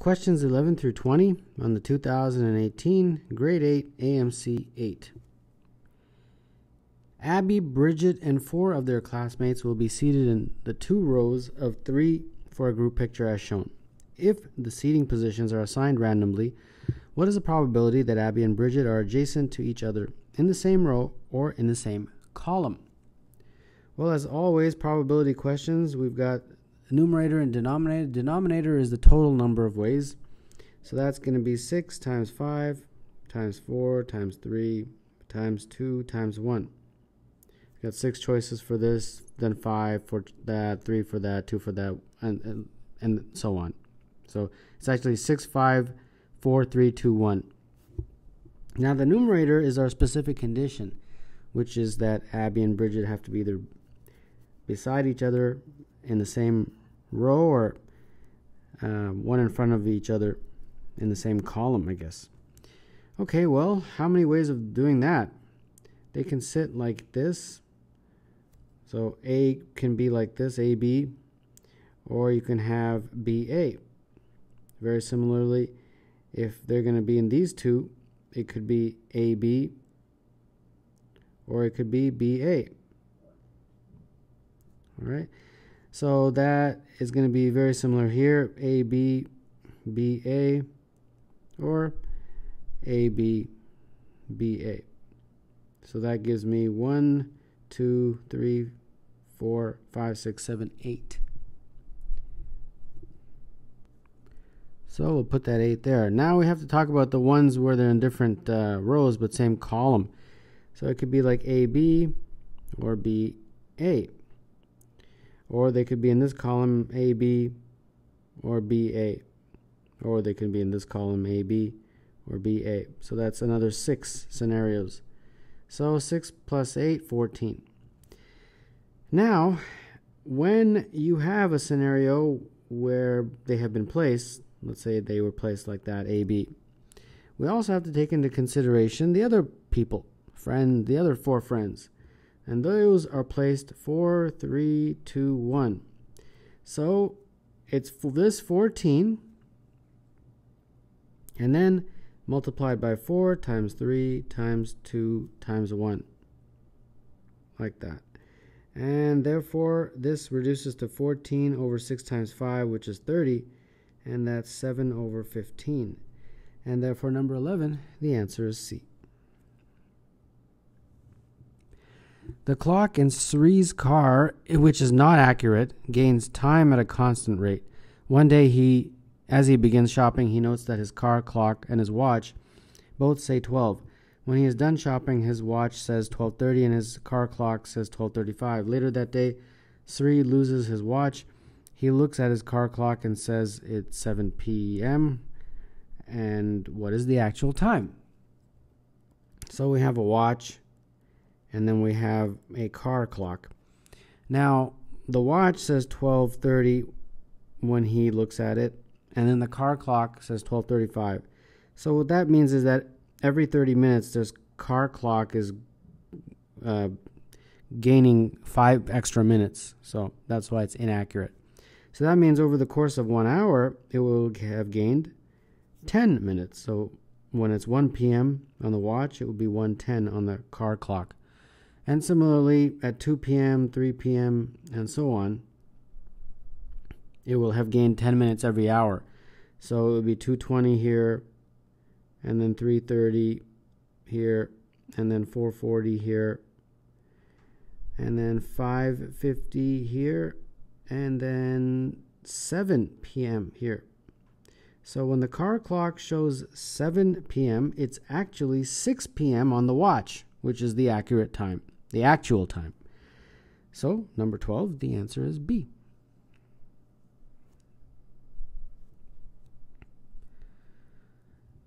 questions 11 through 20 on the 2018 Grade 8 AMC 8. Abby, Bridget, and four of their classmates will be seated in the two rows of three for a group picture as shown. If the seating positions are assigned randomly, what is the probability that Abby and Bridget are adjacent to each other in the same row or in the same column? Well, as always, probability questions, we've got numerator and denominator. Denominator is the total number of ways. So that's going to be 6 times 5 times 4 times 3 times 2 times 1. We Got six choices for this, then five for that, three for that, two for that, and and, and so on. So it's actually six, five, four, three, two, one. Now the numerator is our specific condition, which is that Abby and Bridget have to be either beside each other in the same row or uh, one in front of each other in the same column, I guess. Okay, well, how many ways of doing that? They can sit like this. So A can be like this, AB, or you can have BA. Very similarly, if they're going to be in these two, it could be AB or it could be BA. All right. So that is going to be very similar here. A, B, B, A, or A, B, B, A. So that gives me one, two, three, four, five, six, seven, eight. So we'll put that 8 there. Now we have to talk about the ones where they're in different uh, rows but same column. So it could be like AB or BA. Or they could be in this column AB or BA. Or they could be in this column AB or BA. So that's another six scenarios. So 6 plus 8, 14. Now, when you have a scenario where they have been placed, Let's say they were placed like that, AB. We also have to take into consideration the other people, friend, the other four friends. And those are placed 4, 3, 2, 1. So it's this 14 and then multiplied by 4 times 3 times 2 times 1 like that and therefore this reduces to 14 over 6 times 5 which is 30 and that's 7 over 15. And therefore, number 11, the answer is C. The clock in Sri's car, which is not accurate, gains time at a constant rate. One day, he, as he begins shopping, he notes that his car clock and his watch both say 12. When he is done shopping, his watch says 12:30 and his car clock says 12:35. Later that day, Sri loses his watch he looks at his car clock and says it's 7 p.m. And what is the actual time? So we have a watch and then we have a car clock. Now, the watch says 12:30 when he looks at it, and then the car clock says 12:35. So what that means is that every 30 minutes, this car clock is uh, gaining five extra minutes. So that's why it's inaccurate. So that means over the course of one hour, it will have gained 10 minutes. So when it's 1 p.m. on the watch, it will be 1:10 on the car clock. And similarly, at 2 p.m., 3 p.m., and so on, it will have gained 10 minutes every hour. So it would be 220 here, and then 330 here, and then 440 here, and then 550 here, and then 7 p.m. here. So when the car clock shows 7 p.m., it's actually 6 p.m. on the watch, which is the accurate time, the actual time. So, number 12, the answer is B.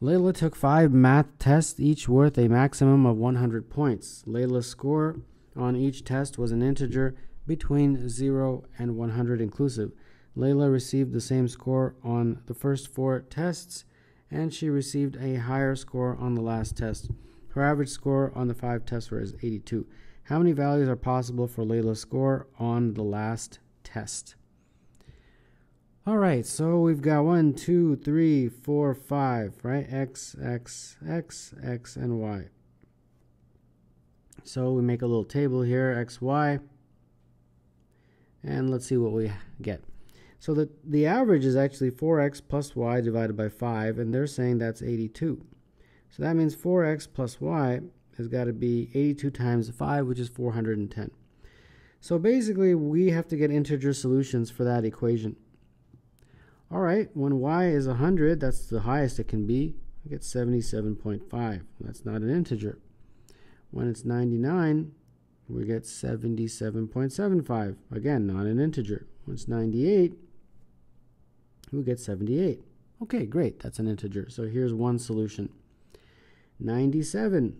Layla took five math tests, each worth a maximum of 100 points. Layla's score on each test was an integer between 0 and 100 inclusive. Layla received the same score on the first four tests, and she received a higher score on the last test. Her average score on the five tests was 82. How many values are possible for Layla's score on the last test? All right, so we've got one, two, three, four, five, right? X, X, X, X, and Y. So we make a little table here, X, Y, and let's see what we get. So the, the average is actually 4x plus y divided by 5, and they're saying that's 82. So that means 4x plus y has got to be 82 times 5, which is 410. So basically, we have to get integer solutions for that equation. All right, when y is 100, that's the highest it can be. I get 77.5. That's not an integer. When it's 99, we get 77.75. Again, not an integer. When it's 98, we get 78. Okay, great. That's an integer. So here's one solution. 97,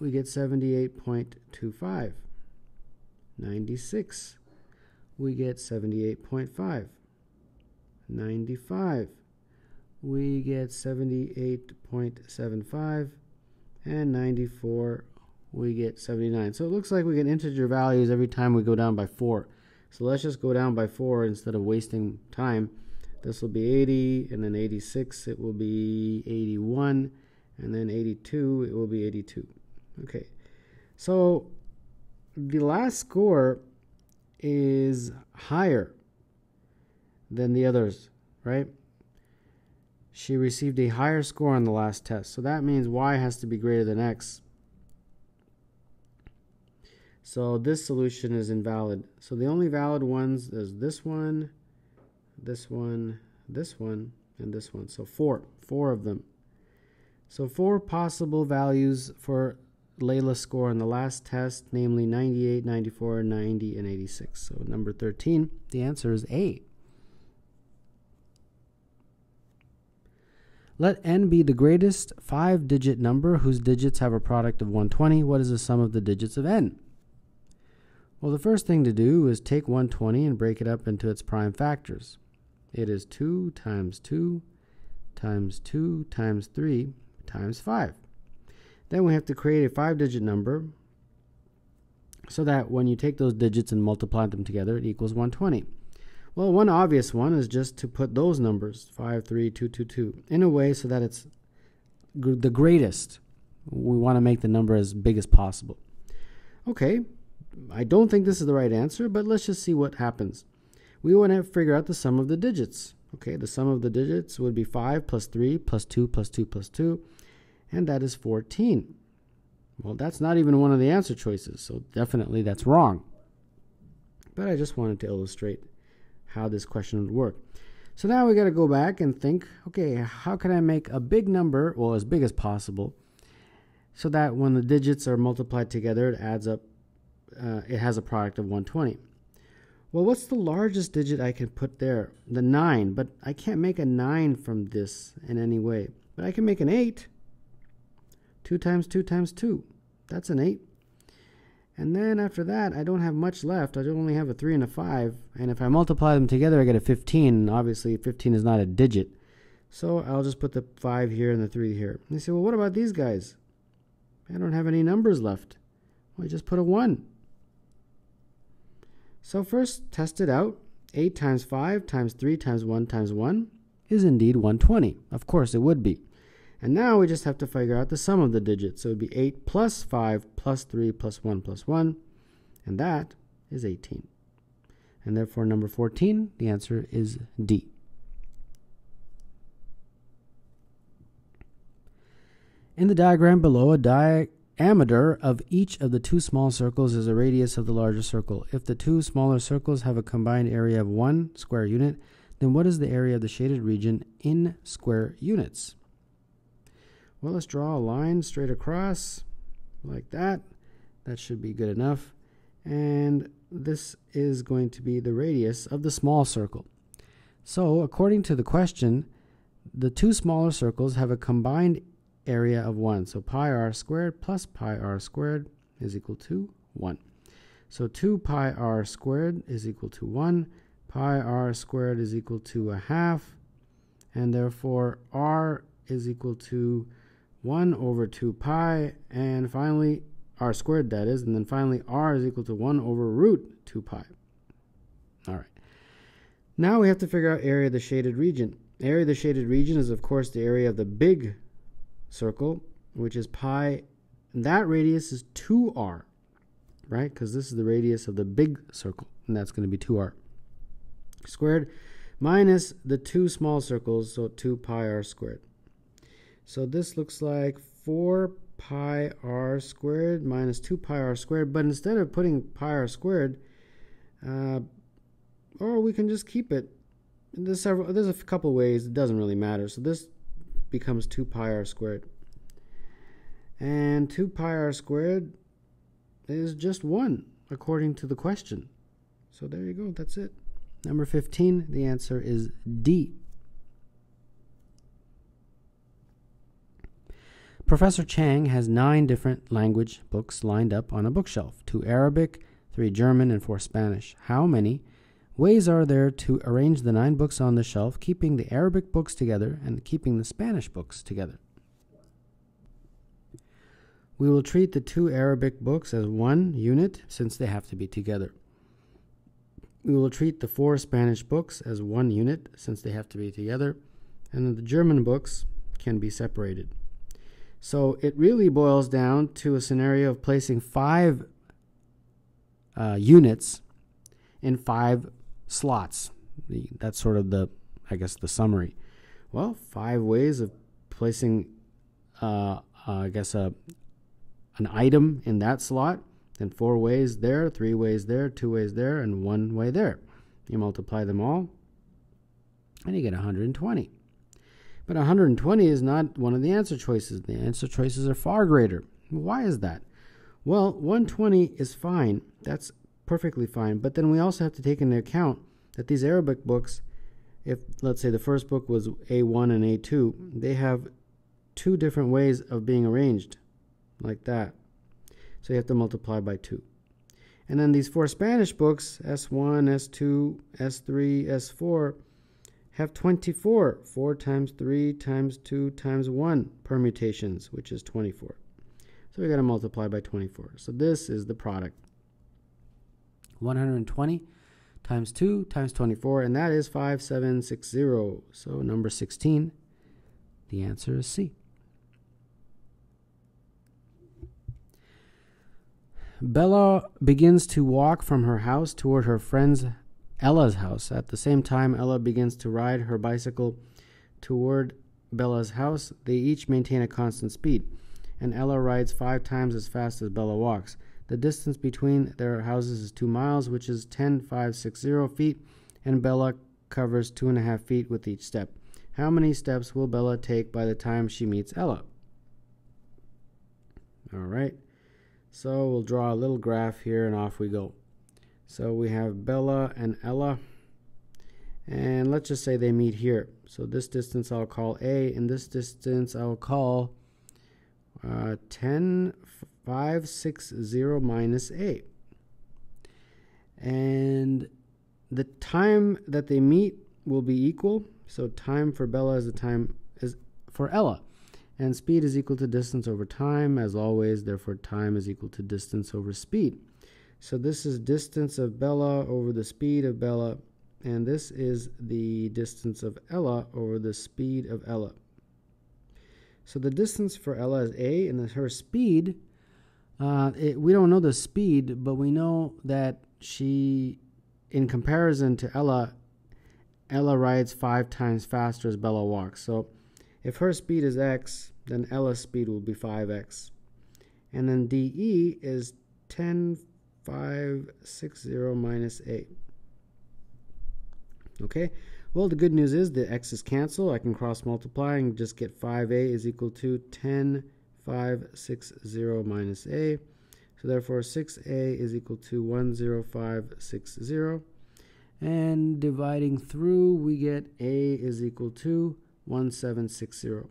we get 78.25. 96, we get 78.5. 95, we get 78.75. And 94, we get 79. So it looks like we get integer values every time we go down by 4. So let's just go down by 4 instead of wasting time. This will be 80, and then 86, it will be 81, and then 82, it will be 82. Okay, so the last score is higher than the others, right? She received a higher score on the last test. So that means y has to be greater than x. So this solution is invalid. So the only valid ones is this one, this one, this one, and this one. So four, four of them. So four possible values for Layla's score on the last test, namely 98, 94, 90, and 86. So number 13, the answer is A. Let n be the greatest five-digit number whose digits have a product of 120. What is the sum of the digits of n? Well, the first thing to do is take 120 and break it up into its prime factors. It is 2 times 2 times 2 times 3 times 5. Then we have to create a five-digit number so that when you take those digits and multiply them together, it equals 120. Well, one obvious one is just to put those numbers, 5, 3, 2, 2, 2, in a way so that it's the greatest. We want to make the number as big as possible. Okay, I don't think this is the right answer, but let's just see what happens. We want to figure out the sum of the digits. Okay, the sum of the digits would be 5 plus 3 plus 2 plus 2 plus 2, and that is 14. Well, that's not even one of the answer choices, so definitely that's wrong. But I just wanted to illustrate how this question would work. So now we got to go back and think, okay, how can I make a big number, well, as big as possible, so that when the digits are multiplied together, it adds up, uh, it has a product of 120. Well, what's the largest digit I can put there? The 9, but I can't make a 9 from this in any way. But I can make an 8. 2 times 2 times 2. That's an 8. And then after that, I don't have much left. I only have a 3 and a 5. And if I multiply them together, I get a 15. Obviously, 15 is not a digit. So I'll just put the 5 here and the 3 here. And they say, well, what about these guys? I don't have any numbers left. Well, I just put a 1. So first, test it out. 8 times 5 times 3 times 1 times 1 is indeed 120. Of course, it would be. And now we just have to figure out the sum of the digits. So it would be 8 plus 5 plus 3 plus 1 plus 1. And that is 18. And therefore, number 14, the answer is D. In the diagram below, a diameter of each of the two small circles is a radius of the larger circle. If the two smaller circles have a combined area of 1 square unit, then what is the area of the shaded region in square units? Well, let's draw a line straight across like that. That should be good enough. And this is going to be the radius of the small circle. So, according to the question, the two smaller circles have a combined area of 1. So pi r squared plus pi r squared is equal to 1. So 2 pi r squared is equal to 1. Pi r squared is equal to a half. And therefore, r is equal to 1 over 2 pi, and finally r squared that is, and then finally r is equal to 1 over root 2 pi. All right. Now we have to figure out area of the shaded region. Area of the shaded region is, of course, the area of the big circle, which is pi. And that radius is 2r, right? Because this is the radius of the big circle, and that's going to be 2r squared minus the two small circles, so 2 pi r squared. So this looks like 4 pi r squared minus 2 pi r squared, but instead of putting pi r squared, uh, or we can just keep it. There's several. There's a couple ways. It doesn't really matter. So this becomes 2 pi r squared. And 2 pi r squared is just 1, according to the question. So there you go. That's it. Number 15, the answer is D. Professor Chang has nine different language books lined up on a bookshelf two Arabic, three German, and four Spanish. How many ways are there to arrange the nine books on the shelf, keeping the Arabic books together and keeping the Spanish books together? We will treat the two Arabic books as one unit since they have to be together. We will treat the four Spanish books as one unit since they have to be together, and the German books can be separated. So it really boils down to a scenario of placing five uh, units in five slots. The, that's sort of the, I guess, the summary. Well, five ways of placing, uh, uh, I guess, a an item in that slot then four ways there, three ways there, two ways there, and one way there. You multiply them all, and you get 120. But 120 is not one of the answer choices. The answer choices are far greater. Why is that? Well, 120 is fine. That's perfectly fine. But then we also have to take into account that these Arabic books, if let's say the first book was A1 and A2, they have two different ways of being arranged, like that. So you have to multiply by 2. And then these four Spanish books, S1, S2, S3, S4, have 24, 4 times 3 times 2 times 1 permutations, which is 24. So we got to multiply by 24. So this is the product. 120 times 2 times 24, and that is 5760. So number 16, the answer is C. Bella begins to walk from her house toward her friend's Ella's house. At the same time, Ella begins to ride her bicycle toward Bella's house. They each maintain a constant speed, and Ella rides five times as fast as Bella walks. The distance between their houses is two miles, which is 10,560 feet, and Bella covers two and a half feet with each step. How many steps will Bella take by the time she meets Ella? All right. So we'll draw a little graph here and off we go. So we have Bella and Ella. And let's just say they meet here. So this distance I'll call A, and this distance I'll call uh, 10, 5, 6, 0 minus A. And the time that they meet will be equal. So time for Bella is the time is for Ella. And speed is equal to distance over time, as always, therefore time is equal to distance over speed. So this is distance of Bella over the speed of Bella, and this is the distance of Ella over the speed of Ella. So the distance for Ella is A, and her speed, uh, it, we don't know the speed, but we know that she, in comparison to Ella, Ella rides five times faster as Bella walks. So if her speed is x, then Ella's speed will be 5x. And then dE is 10, 5, 6, 0 minus 8. Okay, well, the good news is the x's cancel. I can cross multiply and just get 5a is equal to 10, 5, 6, 0 minus a. So therefore, 6a is equal to 10560. And dividing through, we get a is equal to 1760.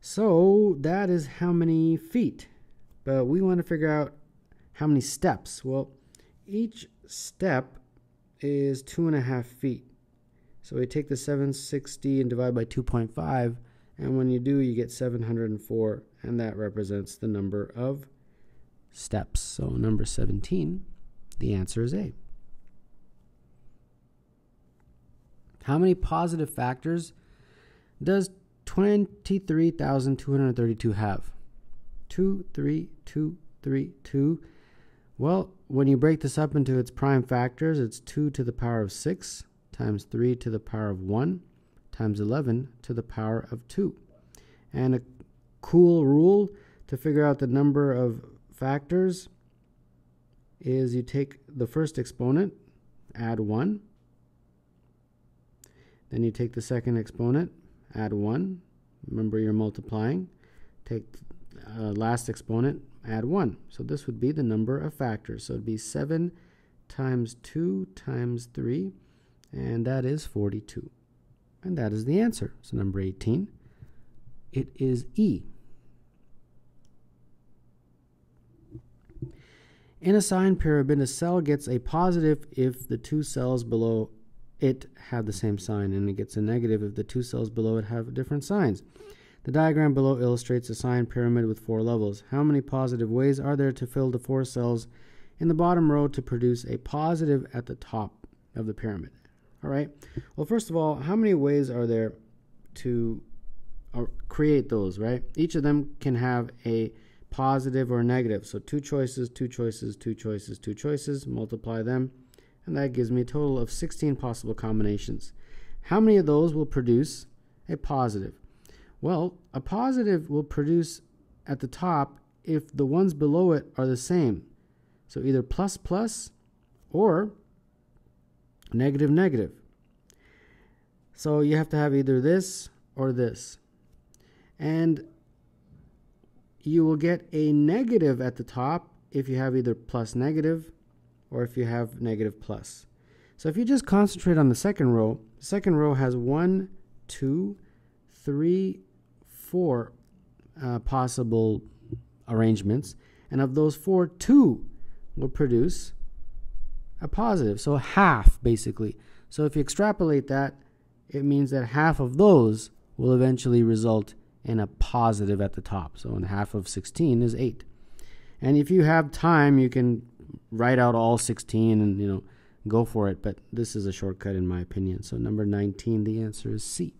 So that is how many feet. But we want to figure out how many steps. Well, each step is two and a half feet. So we take the 760 and divide by 2.5, and when you do, you get 704, and that represents the number of steps. So number 17, the answer is A. How many positive factors does 23,232 have? 2, 3, 2, 3, 2. Well, when you break this up into its prime factors, it's 2 to the power of 6 times 3 to the power of 1 times 11 to the power of 2. And a cool rule to figure out the number of factors is you take the first exponent, add 1. Then you take the second exponent, add 1. Remember you're multiplying. Take uh, last exponent, add 1. So this would be the number of factors. So it would be 7 times 2 times 3, and that is 42. And that is the answer. So number 18, it is E. In a sign pyramid, a cell gets a positive if the two cells below it have the same sign, and it gets a negative if the two cells below it have different signs. The diagram below illustrates a sign pyramid with four levels. How many positive ways are there to fill the four cells in the bottom row to produce a positive at the top of the pyramid? All right. Well, first of all, how many ways are there to uh, create those, right? Each of them can have a positive or negative. So two choices, two choices, two choices, two choices, multiply them, and that gives me a total of 16 possible combinations. How many of those will produce a positive? Well, a positive will produce at the top if the ones below it are the same. So either plus plus or negative negative. So you have to have either this or this. And you will get a negative at the top if you have either plus negative or if you have negative plus. So if you just concentrate on the second row, the second row has one, two, three, four uh, possible arrangements. And of those four, two will produce a positive. So half, basically. So if you extrapolate that, it means that half of those will eventually result in a positive at the top. So in half of 16 is 8. And if you have time, you can write out all 16 and, you know, go for it. But this is a shortcut in my opinion. So number 19, the answer is C.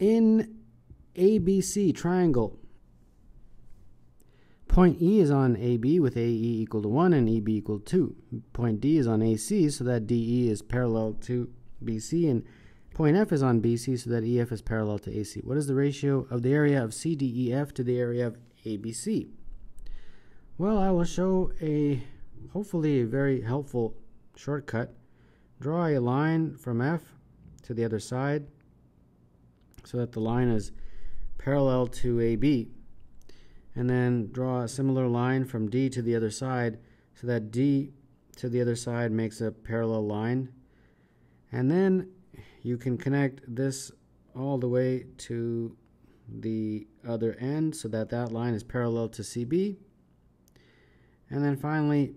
In ABC triangle, Point E is on AB with AE equal to 1 and EB equal to 2. Point D is on AC so that DE is parallel to BC and point F is on BC so that EF is parallel to AC. What is the ratio of the area of CDEF to the area of ABC? Well, I will show a hopefully a very helpful shortcut. Draw a line from F to the other side so that the line is parallel to AB and then draw a similar line from D to the other side so that D to the other side makes a parallel line. And then you can connect this all the way to the other end so that that line is parallel to CB. And then finally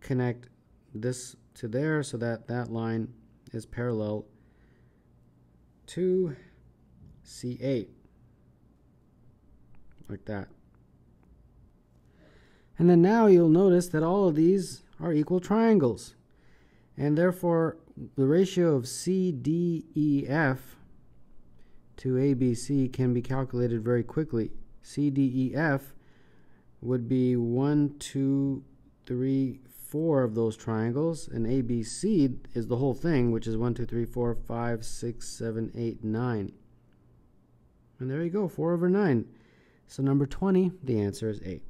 connect this to there so that that line is parallel to C8 like that. And then now you'll notice that all of these are equal triangles. And therefore, the ratio of CDEF to ABC can be calculated very quickly. CDEF would be 1, 2, 3, 4 of those triangles, and ABC is the whole thing, which is 1, 2, 3, 4, 5, 6, 7, 8, 9. And there you go, 4 over 9. So number 20, the answer is 8.